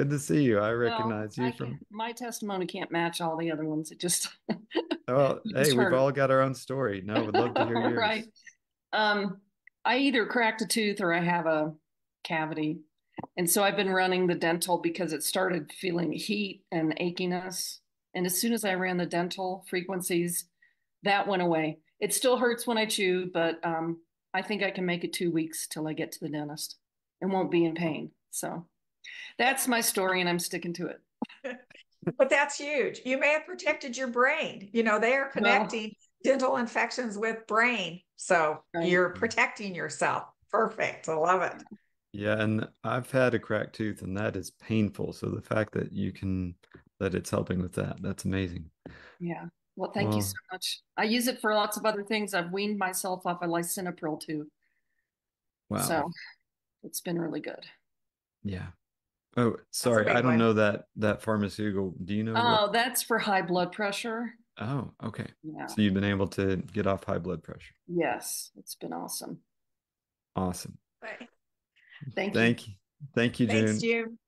Good to see you. I recognize I you ca- from. my testimony can't match all the other ones. It just Oh, you hey, we've all got our own story. No, would love to hear yours. right. Um, I either cracked a tooth or I have a cavity. And so I've been running the dental because it started feeling heat and achiness. And as soon as I ran the dental frequencies, that went away. It still hurts when I chew, but um, I think I can make it two weeks till I get to the dentist and won't be in pain. So that's my story, and I'm sticking to it. But that's huge. You may have protected your brain. You know, they are connecting dental infections with brain. So Right. you're protecting yourself. Perfect. I love it. Yeah, and I've had a cracked tooth, and that is painful. So the fact that you can that it's helping with that, that's amazing. Yeah. Well, thank you so much. I use it for lots of other things. I've weaned myself off of lisinopril too. Wow. So it's been really good. Yeah. Oh, sorry, I don't one. know that that pharmaceutical. Do you know what? Oh, that's for high blood pressure. Oh, okay. Yeah. So you've been able to get off high blood pressure. Yes. It's been awesome. Awesome. Right. Thank you. Thank you. Thank you, June. Thanks, June.